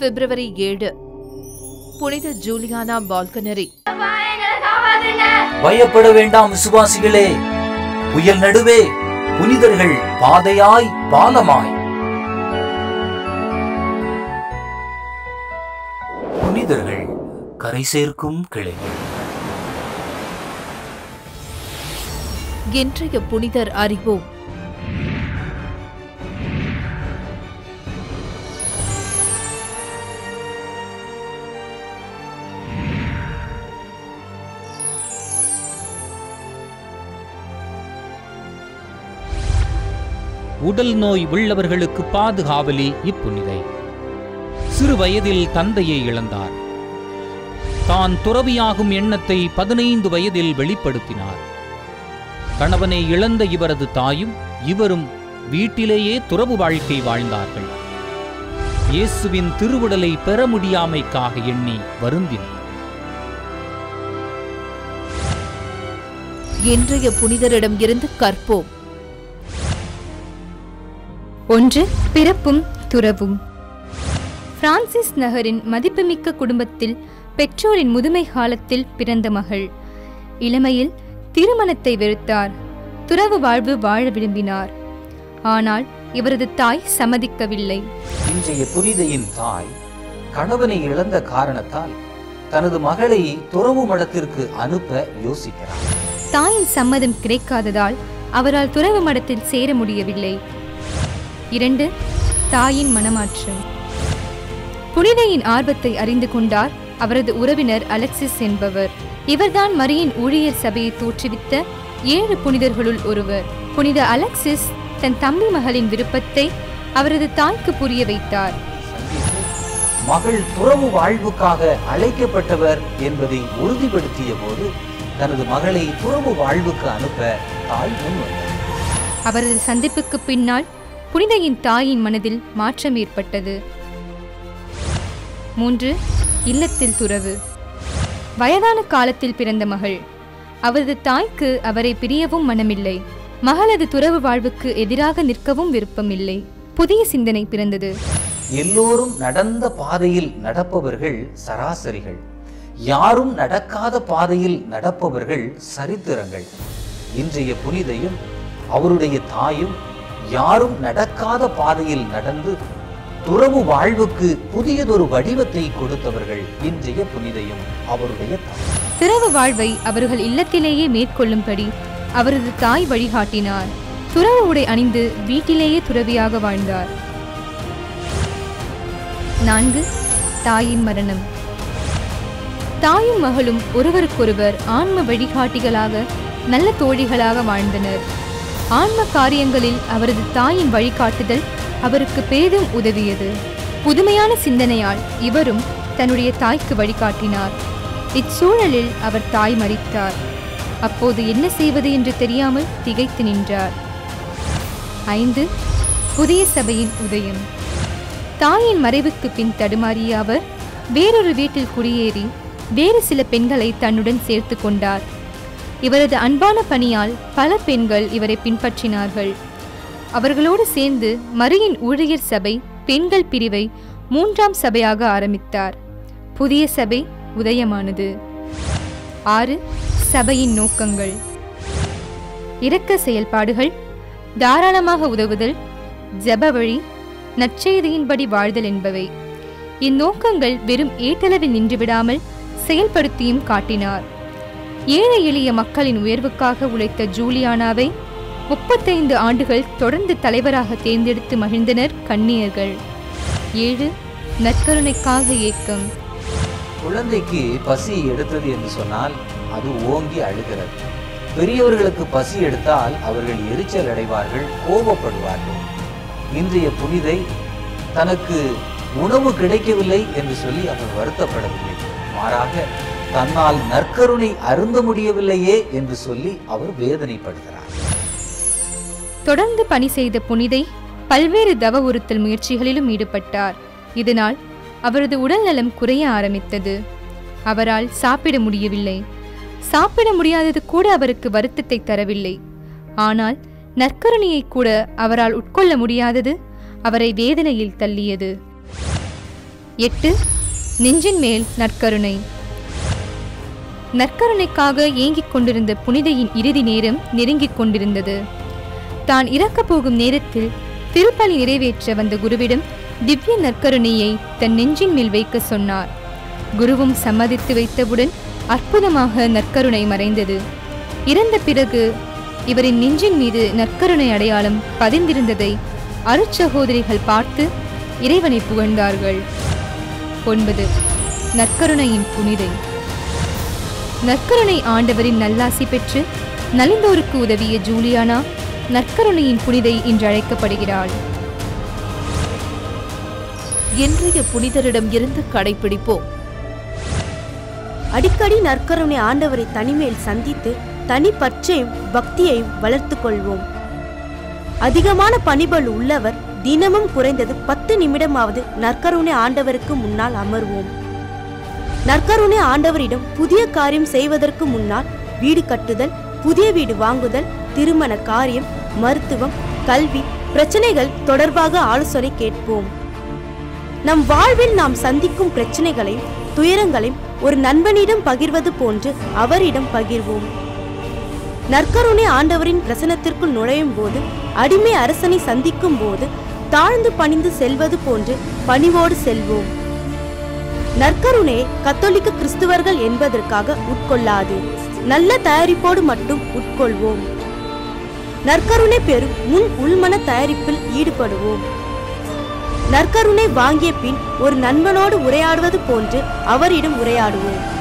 பிப்ரவரி ஏழு. புனித ஜூலியானா பால்கனரி. பயப்பட வேண்டாம் விசுவாசிகளே. புயல் நடுவே புனிதர்கள் பாதையாய் பாலமாய். புனிதர்கள் கரை சேர்க்கும் கிளைகள். இன்றைய புனிதர் அறிவோம். உடல் நோய் உள்ளவர்களுக்கு பாதுகாவலி இப்புனிதை. சிறு வயதில் தந்தையை இழந்தார். தான் துறவியாகும் எண்ணத்தை பதினைந்து வயதில் வெளிப்படுத்தினார். கணவனை இழந்த இவரது தாயும் இவரும் வீட்டிலேயே துறவு வாழ்க்கை வாழ்ந்தார்கள். இயேசுவின் திருவுடலை பெற முடியாமைக்காக எண்ணி வருந்தினார். இன்றைய புனிதரிடம் இருந்து கற்போம். ஒன்று பிறப்பும் துறவும். பிரான்சிஸ் நகரின் மதிப்புமிக்க குடும்பத்தில் பெற்றோரின் முதுமை காலத்தில் பிறந்த மகள். இளமையில் திருமணத்தை வெறுத்தார். துறவு வாழ்வு வாழ விரும்பினார். ஆனால் இவரது தாய் சம்மதிக்கவில்லை. இன்றைய புனிதையின் தாய் கணவனை இழந்த காரணத்தால் தனது மகளை துறவு மடத்திற்கு அனுப்ப யோசிக்கிறார் தாயின் சம்மதம் கிடைக்காததால் அவரால் துறவு மடத்தில் சேர முடியவில்லை. இரண்டு தாயின் மனமாற்றம். புனிதையின் ஆர்வத்தை அறிந்து கொண்டார் அவரது உறவினர் அலெக்சிஸ் என்பவர். இவர்தான் மரியின் ஊழியர் சபையை தோற்றுவித்த ஏழு புனிதர்களுள் ஒருவர். புனித அலெக்சிஸ் தன் தம்பி மகளின் விருப்பத்தை அவரது தாய்க்கு புரிய வைத்தார். மகள் துறவு வாழ்வுக்காக அழைக்கப்பட்டவர் என்பதை உறுதிப்படுத்திய போது தனது மகளை துறவு வாழ்வுக்கு அனுப்ப தாய் முன் அவரது சந்திப்புக்கு பின்னால் புனிதையின் தாயின் மனதில் மாற்றம் ஏற்பட்டது. மூன்று இல்லத்தில் துறவு. வயதான காலத்தில் பிறந்த மகள். அவரது தாய்க்கு அவரை பிரியவும் மனமில்லை. மகளது துறவு வாழ்வுக்கு எதிராக நிற்கவும் விருப்பமில்லை. புதிய சிந்தனை பிறந்தது. எல்லோரும் நடந்த பாதையில் நடப்பவர்கள் சராசரிகள். யாரும் நடக்காத பாதையில் நடப்பவர்கள் சரித்திரங்கள். இன்றைய புனிதையும் அவருடைய தாயும் யாரும் நடக்காத பாதையில் நடந்து துறவு வாழ்வுக்கு புதியதொரு வடிவத்தை கொடுத்தவர்கள் இன்றைய புனிதையும் அவருடைய துறவு வாழ்வை அவர்கள் இல்லத்திலேயே மேற்கொள்ளும்படி அவரது தாய் வழிகாட்டினார். துறவு உடை அணிந்து வீட்டிலேயே துறவியாக வாழ்ந்தார். நான்கு தாயின் மரணம். தாயும் மகளும் ஒருவருக்கொருவர் ஆன்ம வழிகாட்டிகளாக நல்ல தோழிகளாக வாழ்ந்தனர். ஆன்ம காரியங்களில் அவரது தாயின் வழிகாட்டுதல் அவருக்கு பெரிதும் உதவியது. புதுமையான சிந்தனையால் இவரும் தன்னுடைய தாய்க்கு வழிகாட்டினார். இச்சூழலில் அவர் தாய் மறித்தார். அப்போது என்ன செய்வது என்று தெரியாமல் திகைத்து நின்றார். ஐந்து புதிய சபையின் உதயம். தாயின் மறைவுக்கு பின் தடுமாறிய அவர் வேறொரு வீட்டில் குடியேறி வேறு சில பெண்களை தன்னுடன் சேர்த்து கொண்டார். இவரது அன்பான பணியால் பல பெண்கள் இவரை பின்பற்றினார்கள். அவர்களோடு சேர்ந்து மரியின் ஊழியர் சபை பெண்கள் பிரிவை மூன்றாம் சபையாக ஆரம்பித்தார். புதிய சபை உதயமானது. ஆறு சபையின் நோக்கங்கள். இரக்க செயல்பாடுகள் தாராளமாக உதவுதல் ஜெப வழி நற்செய்தியின்படி வாழ்தல் என்பவை. இந்நோக்கங்கள் வெறும் ஏட்டளவில் நின்றுவிடாமல் செயல்படுத்தியும் காட்டினார். ஏழை எளிய மக்களின் உயர்வுக்காக உழைத்த ஜூலியானாவை முப்பத்தைந்து ஆண்டுகள் தொடர்ந்து தலைவராக தேர்ந்தெடுத்து மகிழ்ந்தனர் கன்னியர்கள். ஏழு நற்கருணைக்காக ஏக்கம். குழந்தைக்கு பசி எடுத்தது என்று சொன்னால் அது ஓங்கி அழுகிறது. பெரியவர்களுக்கு பசி எடுத்தால் அவர்கள் எரிச்சல் அடைவார்கள் கோபப்படுவார்கள். இன்றைய புனிதை தனக்கு உணவு கிடைக்கவில்லை என்று சொல்லி அவர் வருத்தப்படவில்லை. மாறாக தன்னால் நற்கருணை அருந்த முடியவில்லையே என்று சொல்லி அவர் வேதனைப்படுகிறார். தொடர்ந்து பணி செய்த புனிதை பல்வேறு தவ உறுத்தல் முயற்சிகளிலும் ஈடுபட்டார். இதனால் அவரது உடல்நலம் குறைய ஆரம்பித்தது. அவரால் சாப்பிட முடியவில்லை. சாப்பிட முடியாதது கூட அவருக்கு வருத்தத்தை தரவில்லை. ஆனால் நற்கருணையை கூட அவரால் உட்கொள்ள முடியாதது அவரை வேதனையில் தள்ளியது. எட்டு. நெஞ்சின் மேல் நற்கருணை. நற்கருணைக்காக ஏங்கிக் கொண்டிருந்த புனிதையின் இறுதி நேரம் நெருங்கிக் கொண்டிருந்தது. தான் இறக்கப் போகும் நேரத்தில் திருப்பலி நிறைவேற்ற வந்த குருவிடம் திவ்ய நற்கருணையை தன் நெஞ்சின் மேல் வைக்க சொன்னார். குருவும் சம்மதித்து வைத்தவுடன் அற்புதமாக நற்கருணை மறைந்தது. இறந்த பிறகு இவரின் நெஞ்சின் மீது நற்கருணை அடையாளம் பதிந்திருந்ததை அருட்சகோதரிகள் பார்த்து இறைவனை புகழ்ந்தார்கள். ஒன்பது. நற்கருணையின் புனிதை. நற்கருணை ஆண்டவரின் நல்லாசி பெற்று நலிந்தோருக்கு உதவிய ஜூலியானா நற்கருணையின் புனிதை என்று அழைக்கப்படுகிறாள். இன்றைய புனிதரிடம் இருந்து கடைபிடிப்போம். அடிக்கடி நற்கருணை ஆண்டவரை தனிமையில் சந்தித்து தனிப்பற்றையும் பக்தியையும் வளர்த்துக் கொள்வோம். அதிகமான பணிபல் உள்ளவர் தினமும் குறைந்தது பத்து நிமிடமாவது நற்கருணை ஆண்டவருக்கு முன்னால் அமர்வோம். நற்கருணை ஆண்டவரிடம் புதிய காரியம் செய்வதற்கு முன்னால் வீடு கட்டுதல் புதிய வீடு வாங்குதல் திருமண காரியம் மருத்துவம் கல்வி பிரச்சனைகள் தொடர்பாக ஆலோசனை கேட்போம். நம் வாழ்வில் நாம் சந்திக்கும் பிரச்சனைகளையும் துயரங்களையும் ஒரு நண்பனிடம் பகிர்வது போன்று அவரிடம் பகிர்வோம். நற்கருணை ஆண்டவரின் பிரசனத்திற்குள் நுழையும் போது அடிமை அரசனை சந்திக்கும் போது தாழ்ந்து பணிந்து செல்வது போன்று பணிவோடு செல்வோம். நற்கருணே கத்தோலிக்க கிறிஸ்துவர்கள் என்பதற்காக உட்கொள்ளாது. நல்ல தயாரிப்போடு மட்டும் உட்கொள்வோம். நற்கருணை பெறும் முன் உள்மன தயாரிப்பில் ஈடுபடுவோம். நற்கருணை வாங்கிய பின் ஒரு நண்பனோடு உரையாடுவது போன்று அவரிடம் உரையாடுவோம்.